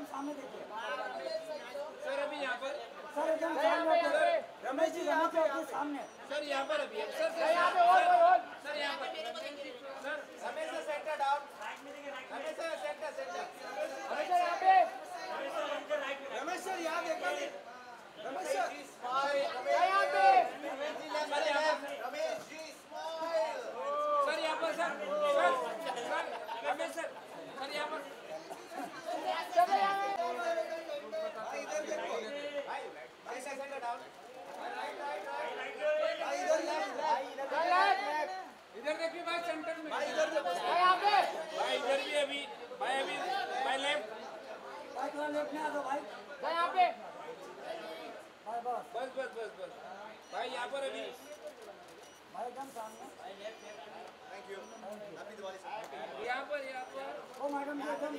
एकदम सामने देखिए। सर अभी यहाँ पर। सर एकदम सामने रमेश जी रमेश जी आपके सामने। सर यहाँ पर अभी सर सर यहाँ पे सर यहाँ पर। Sir Ramesh sir center down Ramesh sir center center Ramesh sir यहाँ देखा रमेश सर। यहाँ पे। रमेश जी सर यहाँ पर रमेश जी स्माइल सर यहाँ पर sir. Sir sir Ramesh sir. Sir यहाँ पर। भाई सेंटर डाउन इधर देखिए भाई सेंटर में भाई इधर भी अभी भाई अभी भाई लेफ़्ट भाई थोड़ा लेफ़्ट में आ जाओ भाई भाई बस बस बस बस बस भाई यहाँ पर अभी भाई एकदम सामने thank you happy Diwali sir यहाँ पर यहाँ पर ओ मैडम जी एकदम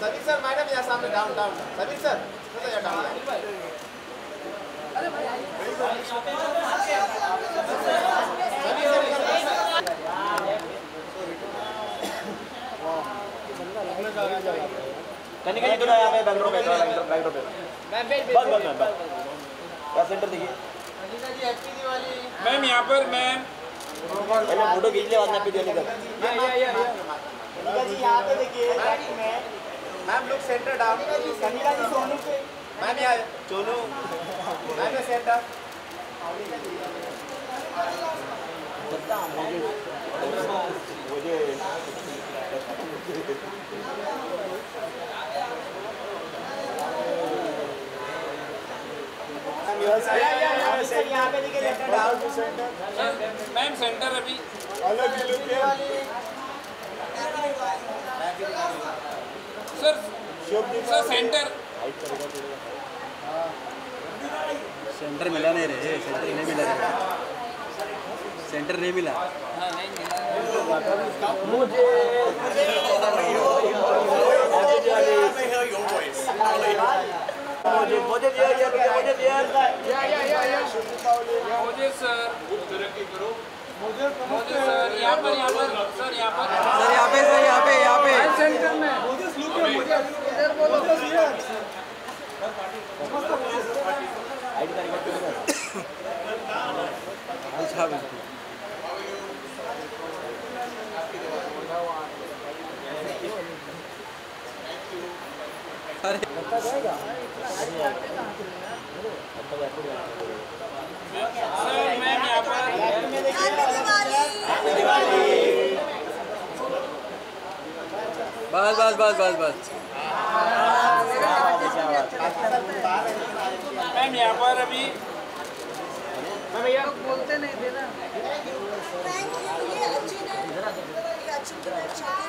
सभी सर मैडम यहाँ सामने डाउन डाउन सभी सर डाउन कनिका जी थोड़ा यहाँ पे बैंगलोर पे बैंगलोर बैंगलोर पे बस बस बस बस बस सेंटर देखिए हैप्पी दिवाली मैम यहाँ पर मैम पहले फ़ोटो खींच ले बाद में पीछे निकल जी यहाँ पे देखिए ma'am look center down Kanika ji Sonu पे मैम यहाँ चोनू मैम सेंटर मुझे सर यहाँ पे देखिए लेफ़्ट मैम सेंटर अभी सर सर सेंटर सेंटर मिला नहीं रे सेंटर नहीं मिला रे। सेंटर नहीं मिला। मुझे मुझे मुझे मुझे सर। मुझे सर। यहाँ पर यहाँ पर। सर यहाँ पर। सर यहाँ पे सर यहाँ पे यहाँ पे। सेंटर में। बिल्कुल अरे बस बस बस बस बस। मैम यहाँ पर अभी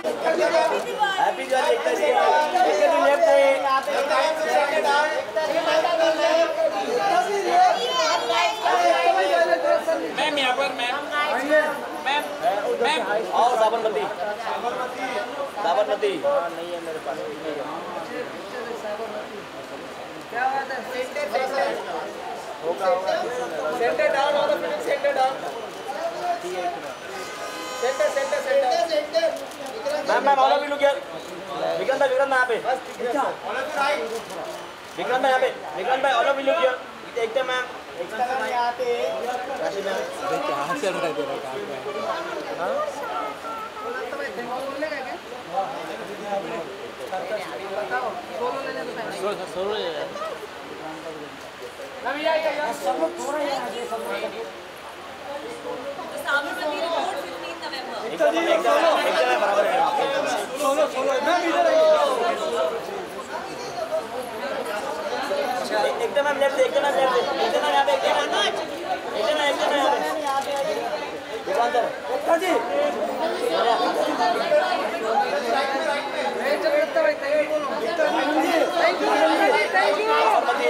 हैप्पी दिवाली एक तारीख एक तारीख लेफ़्ट है मैम यहाँ पर मैम मैम मैम और साबरमती। साबरमती। नहीं है मेरे पास। सेंटर डाउन और फिर center down center center center center ma'am ma'am all of you look here Vikrant भाई विक्रांत भाई यहाँ पे विक्रांत भाई यहाँ पे विक्रांत भाई all of you look here देखते मैम यहाँ पे राशि मैम क्या चल रहा है तेरा काम सोलो ही आगे सब लोग The Sabarmati report 15th November. एकदम एकदम एकदम बराबर है सोलो सोलो मैम इधर आइए एकदम मैम लेफ़्ट एकदम मैम लेफ़्ट एकदम मैम यहाँ पे एकदम मैम एकदम एकदम मैम यहाँ पे विक्रांत सर जी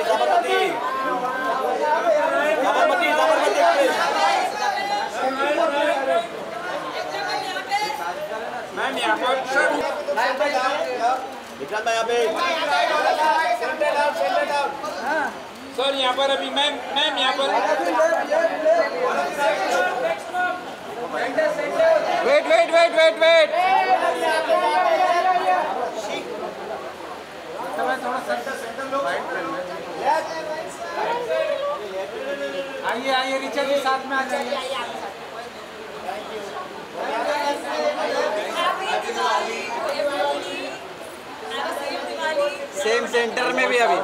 साबरमती साबरमती साबरमती साबरमती मैम यहाँ पर सर यहाँ पे सर यहाँ पर अभी मैम मैम यहाँ पर wait wait wait wait wait आइए आइए ऋचा जी साथ में आ जाइए। सेम सेंटर में भी अभी।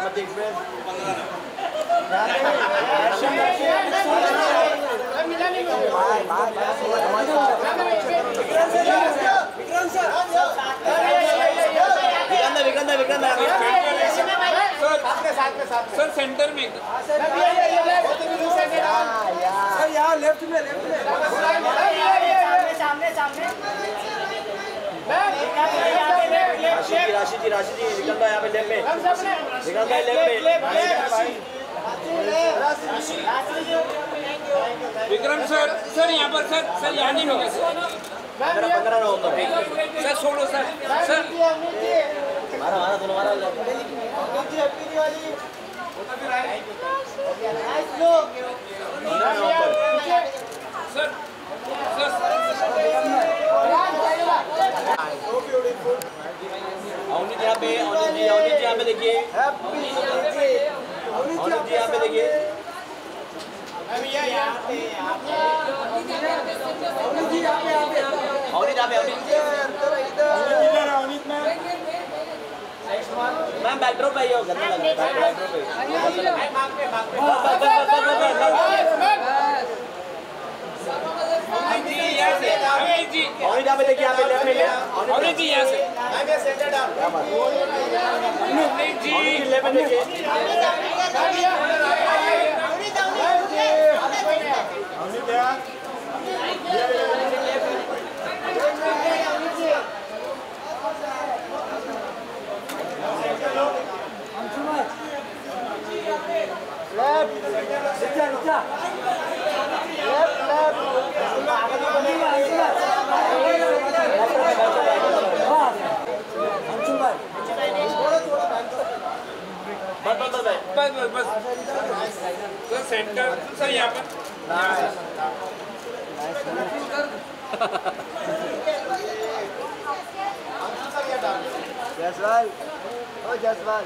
सर सेंटर में सर यहाँ। लेफ़्ट में लेफ़्ट में। सामने सामने। राशि जी राशि जी राशि जी विक्रांत भाई यहाँ पे लेफ़्ट में। विक्रांत भाई लेफ़्ट में। विक्रम सर सर यहाँ पर सर सर यहाँ नहीं मिले सर पंद्रह नवंबर सर छोड़ो सर सर। मारा मारा दोनों मारा। सर अवनीत यहाँ पे अवनीत जी अवनीत जी यहाँ पे देखिए अवनीत जी यहाँ पे देखिए अवनीत यहाँ पे अवनीत मैम बैकड्रॉप आइए वो गंदा लग रहा है बैकड्रॉप अमित जी यहाँ से अमित जी अवनीत यहाँ पे देखिए यहाँ पे लेफ़्ट में अवनीत अमित जी यहाँ से अमित जी जी लेफ़्ट में देखिए रिचा रिचा अंशुल भाई बस बस बस बस जसवाल जसवाल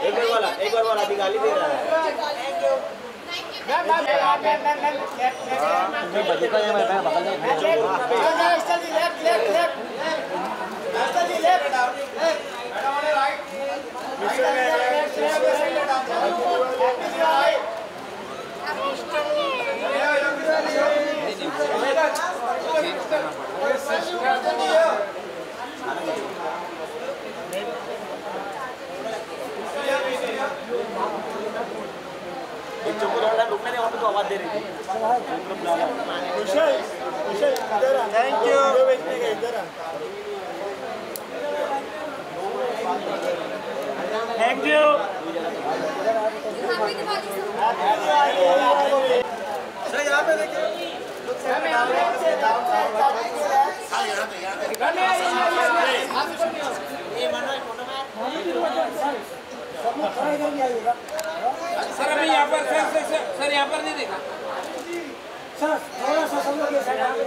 एक बार वाला एक बार वाला अभी गाली दे रहा है सर अभी यहाँ पर सर सर सर सर यहाँ पर नहीं देखा। सर थोड़ा सा सब लोग ये साइड आगे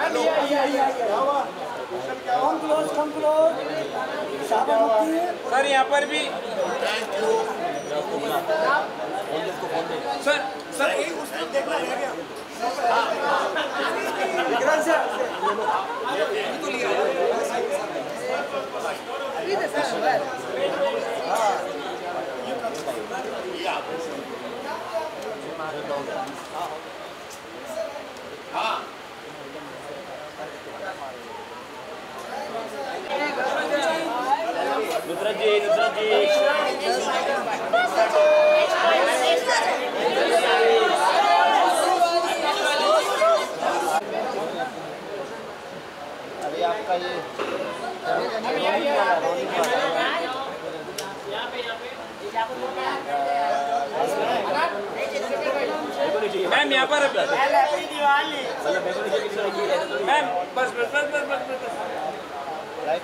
आइए आइए आइए come close come close Sabarmati sir यहाँ पर भी सर सर नुसरत जी नुसरत जी अभी आपका ये मैम यहाँ पर अभी मैम बस बस बस बस बस बस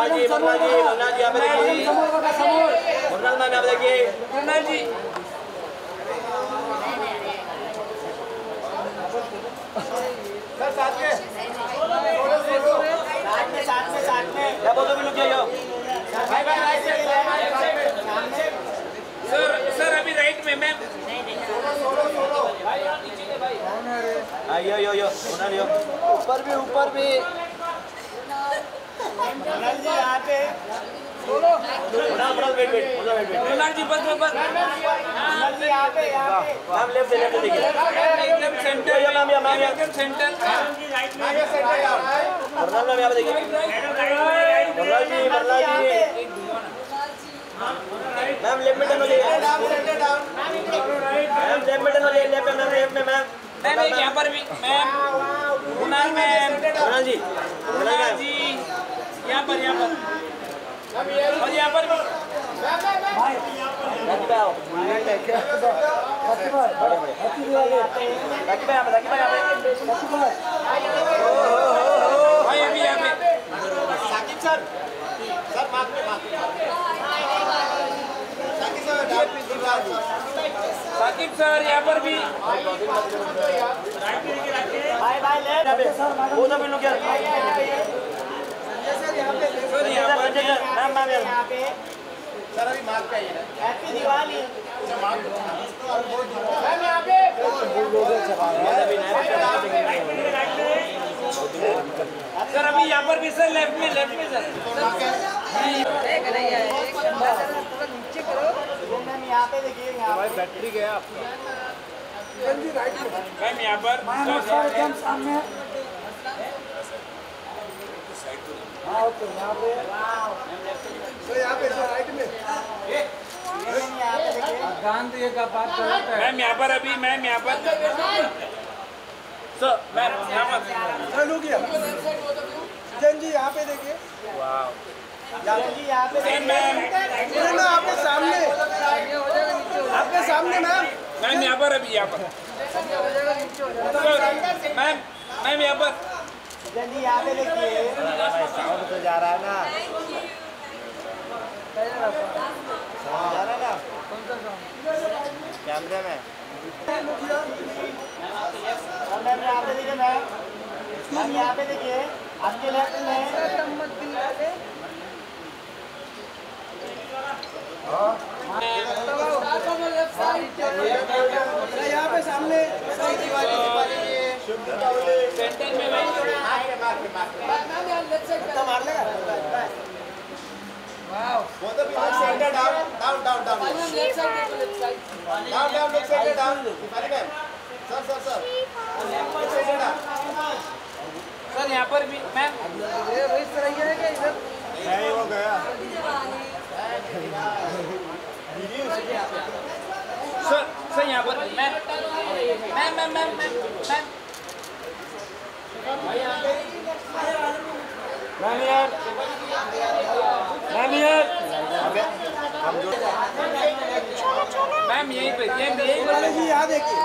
मुन्ना जी मुन्ना जी मुन्ना जी। यहाँ पे देखिए मुन्ना मैम यहाँ पे देखिए। मुन्ना जी सर साथ में। साथ में साथ में साथ में। क्या बोलते भी लोग जाइए भाई भाई राइट साइड सामने सर सर अभी राइट में मैम। आइयो यो यो मुन्ना लियो ऊपर भी ऊपर भी। पे। Munna wait wait wait ji बस बस। जी यहाँ पे यहाँ पे। मैम लेफ़्ट लेफ़्ट देखिए। एकदम सेंटर यो मैम या मैम एकदम सेंटर आगे सेंटर डाउन मुन्ना मैम यहाँ पे देखिए। मुन्ना जी मुन्ना जी। मैम लेफ़्ट में टर्न हो जाइए। Down center down ma'am left में टर्न हो जाइए। लेफ़्ट में मैम लेफ़्ट में मैम। मैम एक यहाँ पर भी मैम। मुन्ना मैम। मुन्ना जी। मुन्ना जी। यहाँ पर यहाँ पर। साकिब सर सर मार्क पे mark Saqib sir Saqib sir यहाँ पर भी बाय बाय ले वो सब इन क्या यहाँ पर मैम मैम यहाँ पे सर अभी मार्क पे आइए हैप्पी दिवाली। मैम यहाँ पे सर अभी यहाँ पर भी सर लेफ़्ट में लेफ़्ट में सर। नीचे करो मैम यहाँ पे देखिए यहाँ बैटरी गया मैम यहाँ पर सर सामने हाँ ओके यहाँ पे मैम, यहाँ पर अभी, मैम, यहाँ पर। सर, मैम, यहाँ पर। चलो जैन जी यहाँ पे देखिए मैम आपके सामने आपके सामने मैम मैम, यहाँ पर अभी, यहाँ पर। मैम मैम, यहाँ पर। जन जी यहाँ पे देखिए। तो जा रहा है ना। जा रहा है ना कैमरे में और मैम यहाँ देखिए मैम यहाँ पे देखिए आपके लेफ़्ट में। यहाँ पे सामने। सेंटर में भाई तो मार लेगा Both the people center down, down, down, down. Down, down, look center down. Dipali ma'am. Sir, sir, sir. Look center down. Sir यहाँ पर भी मैम सर सर यहाँ पर ma'am ma'am ma'am ma'am ma'am ma'am ma'am यार ma'am यार ma'am यहीं पे यहीं शिपाली जी यहाँ देखिए।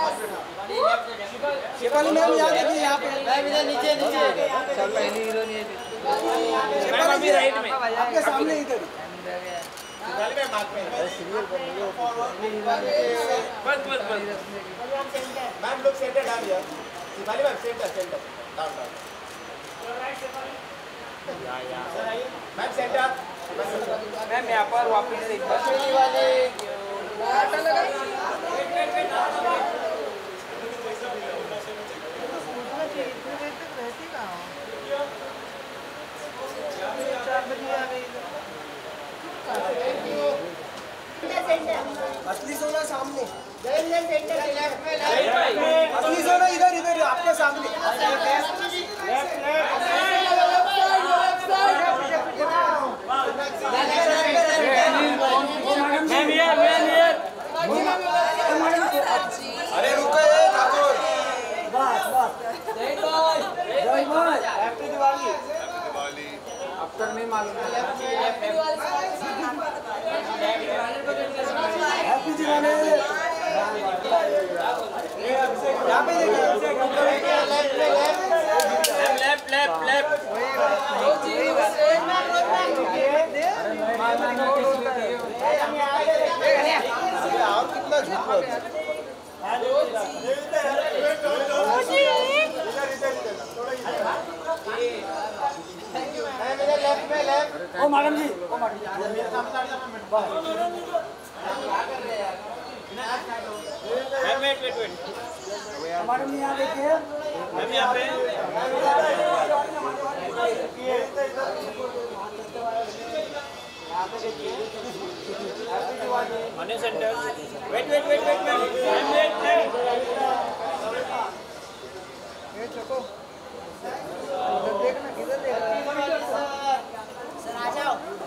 शिपाली मैम यहाँ देखिए यहाँ पे। नीचे नीचे। मैम अभी राइट में। आपके सामने इधर। Dipali ma'am, mark में. बस बस बस। Ma'am, look center down here. Dipali ma'am, center, Ma'am, center. Ma'am असली सोना सामने सोना इधर इधर आपके सामने मैम यार मैम यार अरे रुको ये ठाकुर बस बस जय भाई हैप्पी दिवाली अब तक नहीं मालूम हैप्पी दिवाली यहाँ पे देखिए लेफ़्ट लेफ़्ट लेफ़्ट और कितना झूठ बोल Left में left. ओ, मैडम जी। ओ मैडम जी मेरे सामने आ जाओ मिनट बस क्या कर रहे हैं ma'am wait wait wait madam ji यहाँ देखिए। मैम यहाँ पे Mani center wait wait wait wait ma'am ma'am wait ma'am Karan sir sir sir sir sir देखिए सर करण सर इधर इधर ये जो इधर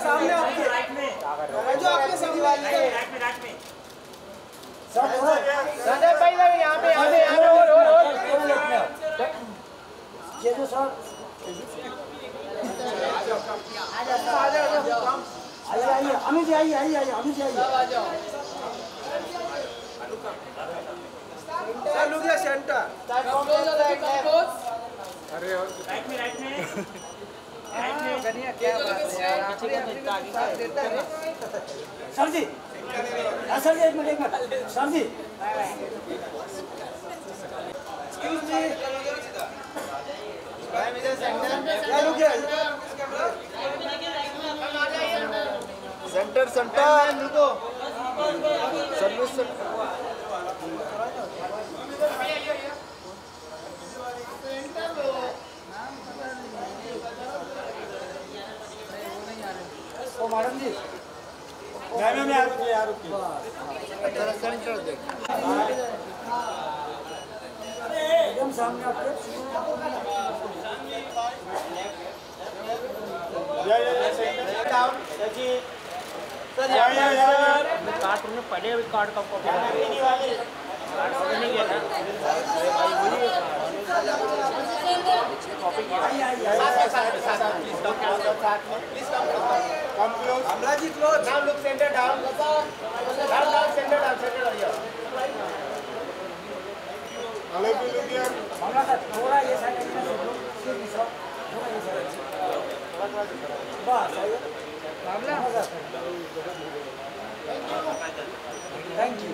सामने आपके जो आपके सामने संजय भाई इधर यहाँ पे यहाँ पे यहाँ पे और और और ये जो सर आइए आइए अमित आइए आइए अमित आइए सर लुक या सेंटर सर जी हाँ, सर जी सर जी एक मिनट एक minute. Sir ji excuse me ma'am इधर सेंटर क्या रुकिए। सेंटर सेंटर रुको। सर्विस ओ मैडम जी मैम यार रुकिए यार रुकिए जरा सेंटर देख एकदम सामने आपके यार कार्ड तुमने पहले भी कार्ड का कॉपी कार्ड कॉपी नहीं किया था come close Kamla ji close. Now look center down. Down, down, center down, center down here. अलग भी लुक यार। कमला सर थोड़ा ये साइड एक्शन से लो फिर दूसरा थोड़ा ये साइड बस आइए कमला थैंक यू